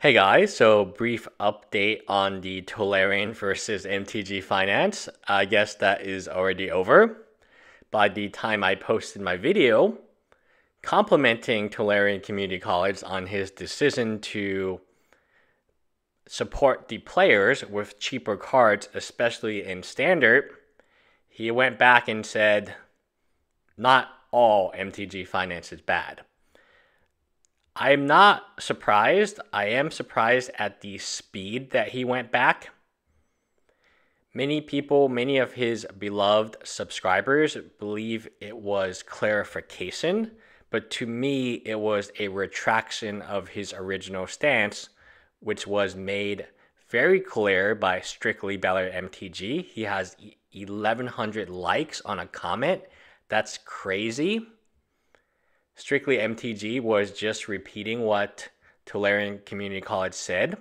Hey guys, so brief update on the Tolarian versus MTG Finance. I guess that is already over. By the time I posted my video complimenting Tolarian Community College on his decision to support the players with cheaper cards, especially in standard, he went back and said, not all MTG Finance is bad. I'm not surprised. I am surprised at the speed that he went back. Many people, many of his beloved subscribers, believe it was clarification, but to me, it was a retraction of his original stance, which was made very clear by Strictly Better MTG. He has 1,100 likes on a comment. That's crazy. Strictly MTG was just repeating what Tolarian Community College said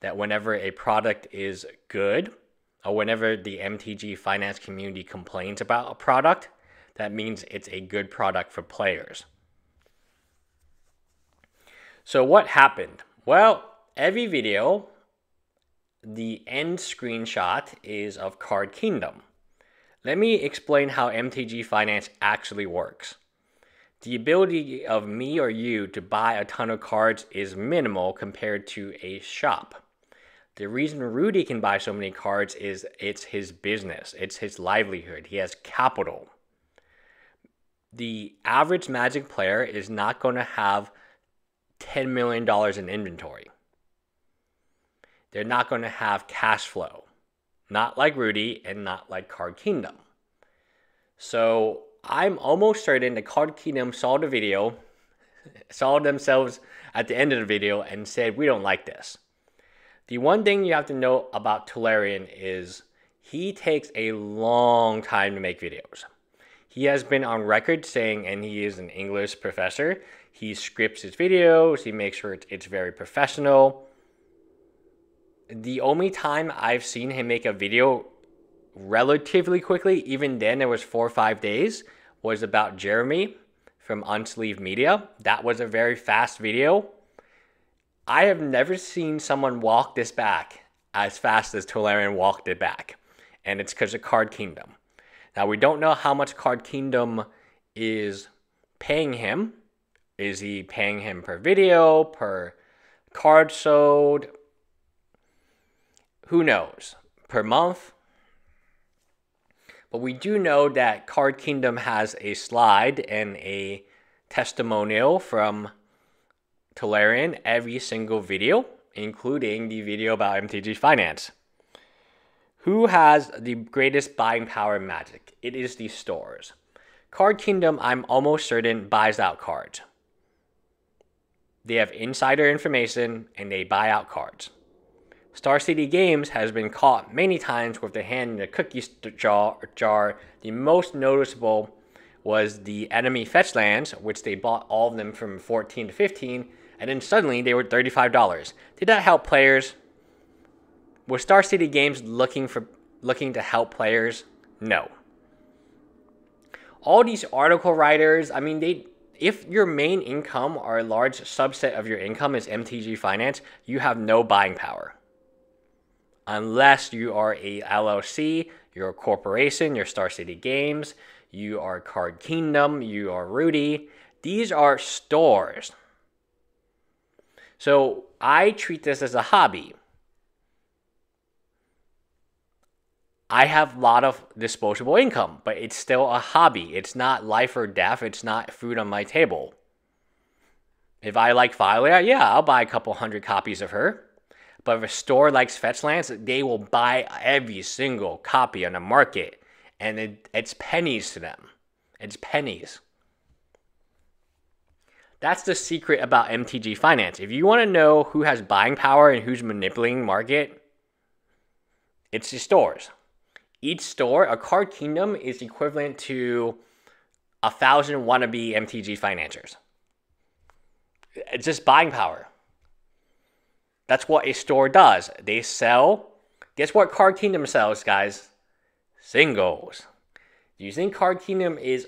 that whenever a product is good, or whenever the MTG finance community complains about a product, that means it's a good product for players. So, what happened? Well, every video, the end screenshot is of Card Kingdom. Let me explain how MTG Finance actually works. The ability of me or you to buy a ton of cards is minimal compared to a shop. The reason Rudy can buy so many cards is it's his business, it's his livelihood. He has capital. The average Magic player is not going to have $10 million in inventory. They're not going to have cash flow. Not like Rudy and not like Card Kingdom. So I'm almost certain the Card Kingdom saw the video, saw themselves at the end of the video, and said, We don't like this. The one thing you have to know about Tolarian is he takes a long time to make videos. He has been on record saying, and he is an English professor, he scripts his videos, he makes sure it's, it's very professional. The only time I've seen him make a video relatively quickly, even then it was four or five days, was about Jeremy from Unsleeved Media. That was a very fast video. I have never seen someone walk this back as fast as Tolarian walked it back. And it's because of Card Kingdom. Now, we don't know how much Card Kingdom is paying him. Is he paying him per video, per card sold? Who knows? Per month? But we do know that Card Kingdom has a slide and a testimonial from Tolarian every single video, including the video about MTG Finance. Who has the greatest buying power in Magic? It is the stores. Card Kingdom, I'm almost certain, buys out cards. They have insider information and they buy out cards. Star City Games has been caught many times with the hand in the cookie jar. jar. The most noticeable was the enemy fetch lands, which they bought all of them from 14 to 15, and then suddenly they were $35. Did that help players? Was Star City Games looking for looking to help players? No. All these article writers, I mean, they if your main income or a large subset of your income is MTG finance, you have no buying power unless you are a LLC, you're a corporation, you're Star City Games, you are Card Kingdom, you are Rudy. These are stores. So I treat this as a hobby. I have a lot of disposable income, but it's still a hobby. It's not life or death. It's not food on my table. If I like Violet, yeah, I'll buy a couple hundred copies of her. But if a store likes Fetchlands, they will buy every single copy on the market, and it, it's pennies to them. It's pennies. That's the secret about MTG Finance. If you want to know who has buying power and who's manipulating market, it's the stores. Each store, a card kingdom, is equivalent to a thousand wannabe MTG financiers. It's just buying power. That's what a store does. They sell. Guess what Card Kingdom sells, guys? Singles. Do you think Card Kingdom is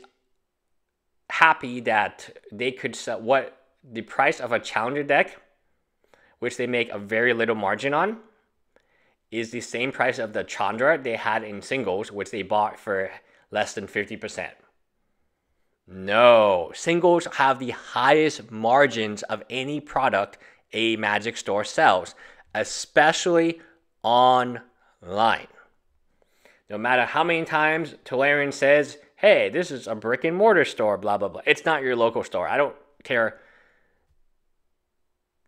happy that they could sell what the price of a challenger deck which they make a very little margin on, is the same price of the Chandra they had in singles, which they bought for less than 50%. No, singles have the highest margins of any product a magic store sells, especially online. No matter how many times Tolarian says, hey, this is a brick and mortar store, blah, blah, blah. It's not your local store. I don't care.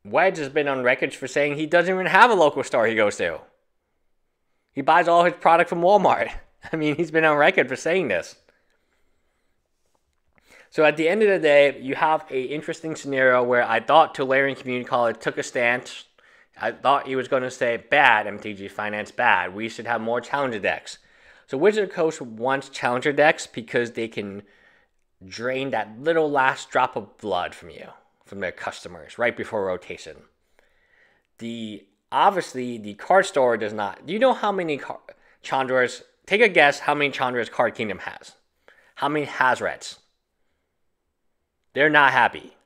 Wedge has been on record for saying he doesn't even have a local store he goes to. He buys all his product from Walmart. I mean, he's been on record for saying this. So at the end of the day, you have a interesting scenario where I thought Tolarian Community College took a stance. I thought he was going to say, bad, MTG Finance, bad. We should have more challenger decks. So Wizard Coast wants challenger decks because they can drain that little last drop of blood from you, from their customers, right before rotation. The obviously the card store does not. Do you know how many car, Chandras? Take a guess how many Chandras Card Kingdom has. How many Hazorets? They're not happy.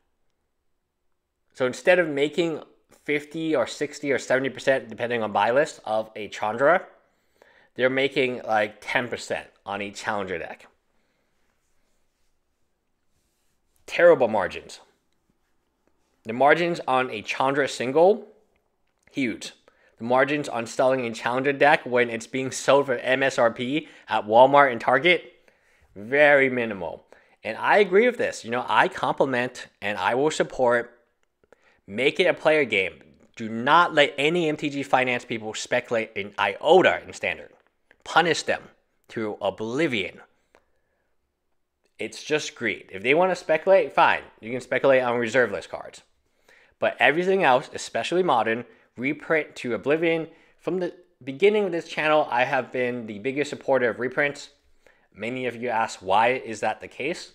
So instead of making 50 or 60 or 70%, depending on buy list, of a Chandra, they're making like 10% on each challenger deck. Terrible margins. The margins on a Chandra single, huge. The margins on selling a challenger deck when it's being sold for MSRP at Walmart and Target, very minimal. And I agree with this. You know, I compliment and I will support make it a player game. Do not let any MTG finance people speculate in iota in standard punish them to oblivion. It's just greed. If they want to speculate, fine. You can speculate on reserve list cards. But everything else, especially modern, reprint to oblivion. From the beginning of this channel, I have been the biggest supporter of reprints. Many of you ask why is that the case?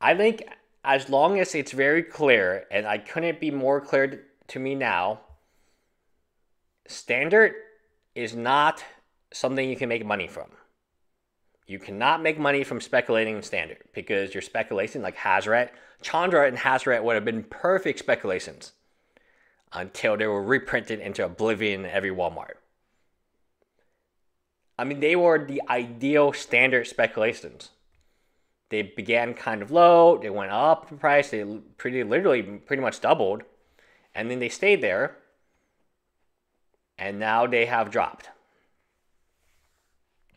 I think as long as it's very clear, and I couldn't be more clear to me now, standard is not something you can make money from. You cannot make money from speculating in standard because your speculation, like Hazoret, Chandra and Hazoret would have been perfect speculations until they were reprinted into oblivion in every Walmart. I mean, they were the ideal standard speculations. They began kind of low, they went up in price, they pretty literally pretty much doubled, and then they stayed there, and now they have dropped.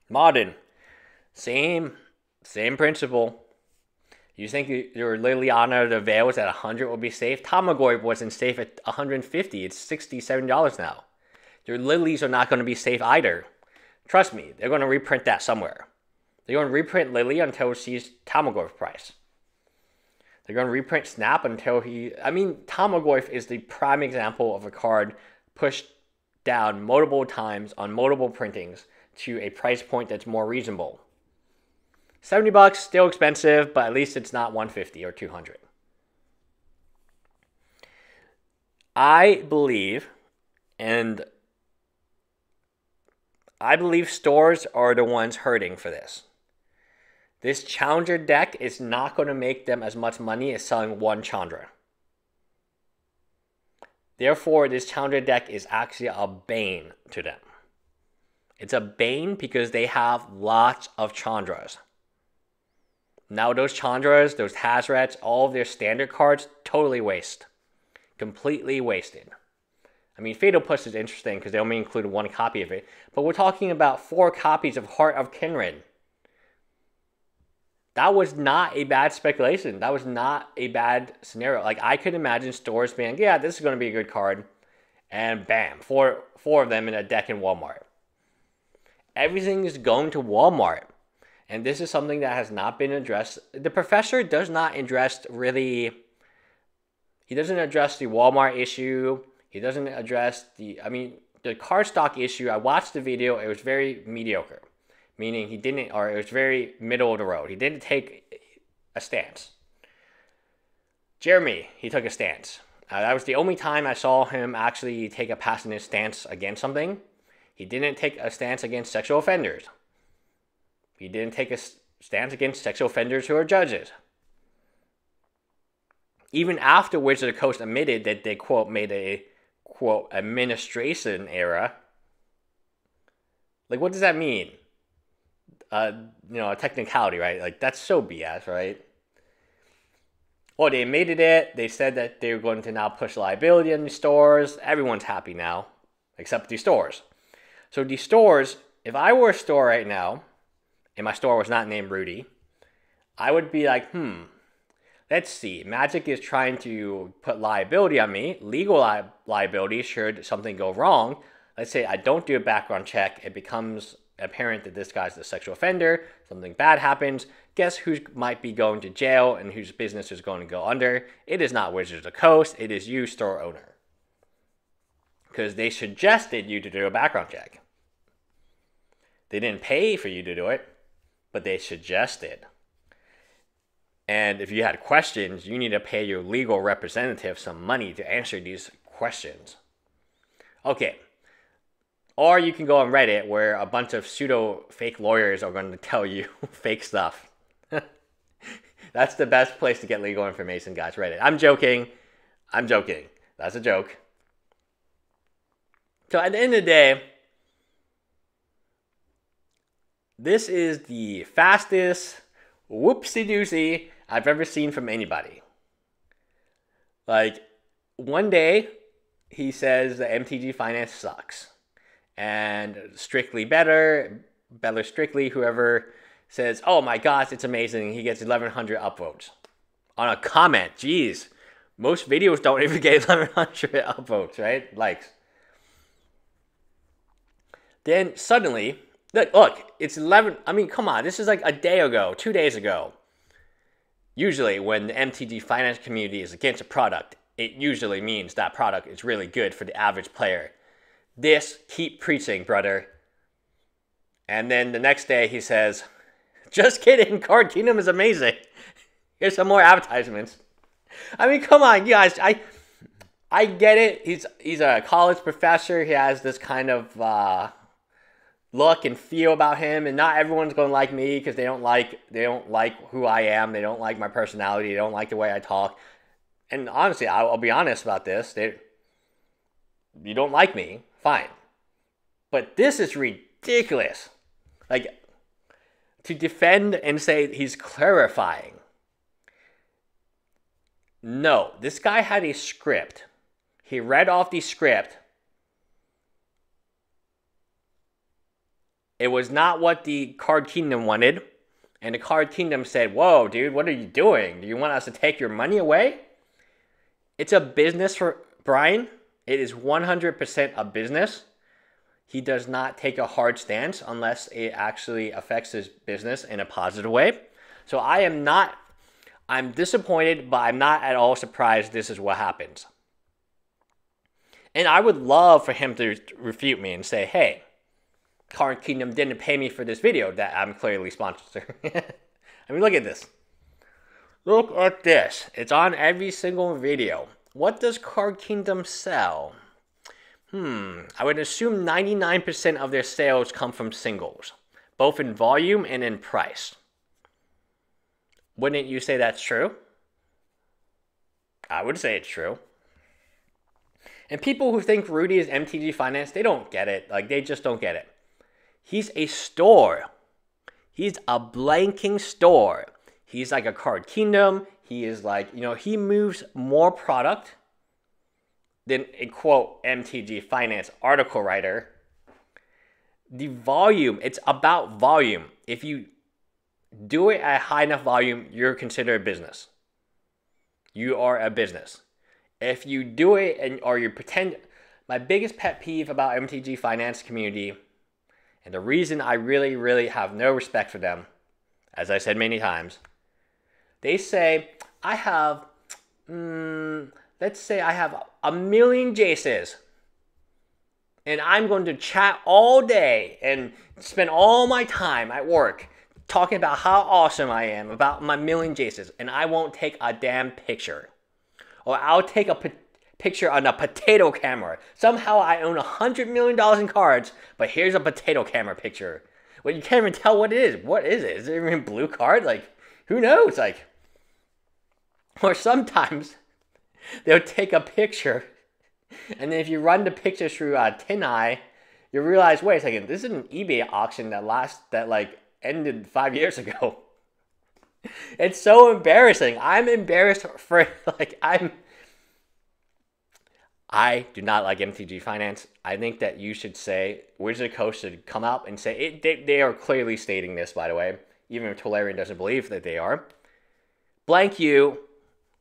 Modern, same, same principle. You think your Liliana the Veils at 100 will be safe? Tarmogoyf wasn't safe at 150. It's $67 now. Your lilies are not going to be safe either. Trust me, they're going to reprint that somewhere. They're going to reprint Lily until she's Tarmogoyf price. They're going to reprint Snap until he. I mean, Tarmogoyf is the prime example of a card pushed down multiple times on multiple printings to a price point that's more reasonable. 70 bucks, still expensive, but at least it's not 150 or 200. I believe, and I believe stores are the ones hurting for this. This Challenger deck is not going to make them as much money as selling one Chandra. Therefore, this Challenger deck is actually a bane to them. It's a bane because they have lots of Chandras. Now those Chandras, those Hazorets, all of their standard cards, totally waste. Completely wasted. I mean, Fatal Push is interesting because they only included one copy of it, but we're talking about four copies of Heart of Kiran. That was not a bad speculation. That was not a bad scenario. Like I could imagine stores being, yeah, this is going to be a good card, and bam, four four of them in a deck in Walmart. Everything is going to Walmart. And this is something that has not been addressed. The professor does not address really, he doesn't address the Walmart issue. He doesn't address the, I mean, the card stock issue. I watched the video, it was very mediocre, meaning he didn't, or it was very middle of the road. He didn't take a stance. Jeremy, he took a stance. Uh, that was the only time I saw him actually take a passionate stance against something. He didn't take a stance against sexual offenders. He didn't take a stance against sexual offenders who are judges. even after Wizard of the Coast admitted that they quote made a quote administration era. Like, what does that mean? Uh, you know, a technicality, right? Like, that's so BS, right? Well, they admitted it. They said that they're going to now push liability on the stores. Everyone's happy now, except the stores. So these stores, if I were a store right now, and my store was not named Rudy, I would be like, hmm, let's see. Magic is trying to put liability on me, legal li- liability should something go wrong. Let's say I don't do a background check, it becomes apparent that this guy's a sexual offender, something bad happens. Guess who might be going to jail and whose business is going to go under? It is not Wizards of the Coast, it is you, store owner. Because they suggested you to do a background check. They didn't pay for you to do it, but they suggested. And if you had questions, you need to pay your legal representative some money to answer these questions. Okay. Or you can go on Reddit where a bunch of pseudo fake lawyers are going to tell you fake stuff. That's the best place to get legal information, guys. Reddit. I'm joking. I'm joking. That's a joke. So at the end of the day, this is the fastest whoopsie doozy I've ever seen from anybody. Like, one day, he says that MTG Finance sucks. And Strictly Better, Better Strictly, whoever says, oh my gosh, it's amazing. He gets 1,100 upvotes. On a comment, jeez. Most videos don't even get 1,100 upvotes, right? Likes. Then suddenly, look, look, it's 11. I mean, come on, this is like a day ago, two days ago. Usually, when the MTG finance community is against a product, it usually means that product is really good for the average player. This, keep preaching, brother. And then the next day he says, just kidding, Card Kingdom is amazing. Here's some more advertisements. I mean, come on, guys. I I get it. He's he's a college professor. He has this kind of uh, look and feel about him, and not everyone's going to like me because they don't like they don't like who I am. They don't like my personality. They don't like the way I talk. And honestly, I'll, I'll be honest about this. They, you don't like me, fine. But this is ridiculous. Like to defend and say he's clarifying. No, this guy had a script. He read off the script It was not what the Card Kingdom wanted. And the Card Kingdom said, Whoa, dude, what are you doing? Do you want us to take your money away? It's a business for Brian. It is 100% a business. He does not take a hard stance unless it actually affects his business in a positive way. So I am not, I'm disappointed, but I'm not at all surprised this is what happens. And I would love for him to refute me and say, hey, Card Kingdom didn't pay me for this video that I'm clearly sponsored. I mean, look at this. Look at this. It's on every single video. What does Card Kingdom sell? Hmm, I would assume 99% of their sales come from singles, both in volume and in price. Wouldn't you say that's true? I would say it's true. And people who think Rudy is MTG Finance, they don't get it. Like, they just don't get it. He's a store. He's a blanking store. He's like a card kingdom. He is like, you know, he moves more product than a quote MTG finance article writer. The volume, it's about volume. If you do it at high enough volume, you're considered a business. You are a business. If you do it and or you pretend my biggest pet peeve about MTG finance community and the reason I really, really have no respect for them, as I said many times, they say, I have, mm, let's say I have a million Jaces. And I'm going to chat all day and spend all my time at work talking about how awesome I am about my million Jaces. And I won't take a damn picture. Or I'll take a picture on a potato camera. Somehow I own a hundred million dollars in cards, but here's a potato camera picture. Well, you can't even tell what it is. What is it? Is it even blue card? Like, who knows? Like, Or sometimes they'll take a picture, and then if you run the picture through uh, TinEye, you realize, wait a second, this is an eBay auction that last that like ended five years ago. It's so embarrassing. I'm embarrassed for like I'm. I do not like MTG Finance. I think that you should say Wizard of Coast should come out and say it. They, they are clearly stating this, by the way, even if Tolarian doesn't believe that they are. Blank you,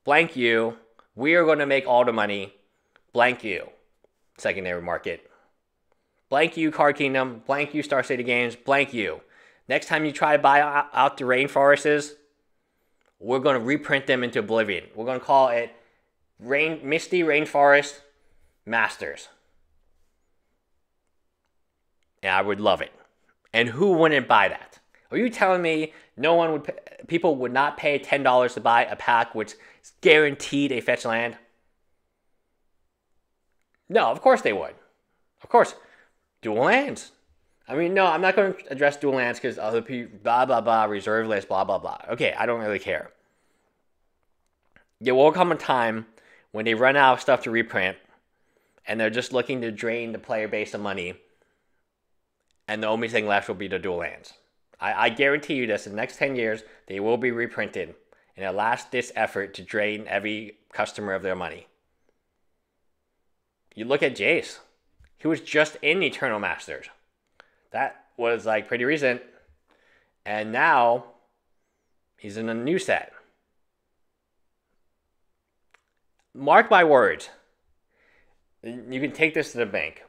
blank you. We are going to make all the money. Blank you. Secondary market. Blank you, Card Kingdom. Blank you, Star City Games. Blank you. Next time you try to buy out the rainforests, we're going to reprint them into oblivion. We're going to call it Rain Misty Rainforest Masters. And I would love it. And who wouldn't buy that? Are you telling me no one would, pay, people would not pay $10 to buy a pack which is guaranteed a fetch land? No, of course they would. Of course. Dual lands. I mean, no, I'm not going to address dual lands because other people, blah, blah, blah, reserve list, blah, blah, blah. Okay, I don't really care. There will come a time when they run out of stuff to reprint and they're just looking to drain the player base of money, and the only thing left will be the dual lands. I, I guarantee you this in the next 10 years, they will be reprinted in a last ditch effort to drain every customer of their money. You look at Jace, he was just in Eternal Masters. That was like pretty recent. And now he's in a new set. Mark my words. You can take this to the bank.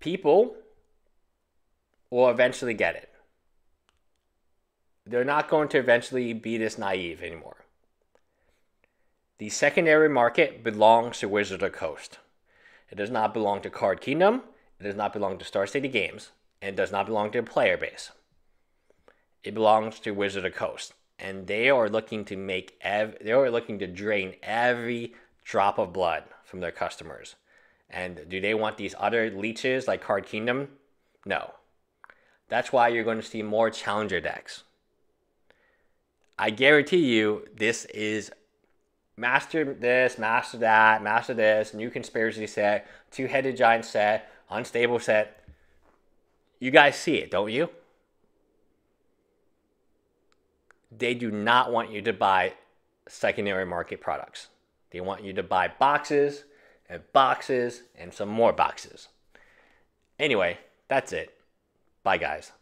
People will eventually get it. They're not going to eventually be this naive anymore. The secondary market belongs to Wizard of Coast. It does not belong to Card Kingdom. It does not belong to Star City Games. And it does not belong to a player base. It belongs to Wizard of Coast. And they are looking to make ev- they are looking to drain every drop of blood from their customers. And do they want these other leeches like Card Kingdom? No. That's why you're going to see more challenger decks. I guarantee you this is master this, master that, master this, new conspiracy set, two headed giant set, unstable set. You guys see it, don't you? They do not want you to buy secondary market products. They want you to buy boxes and boxes and some more boxes. Anyway, that's it. Bye, guys.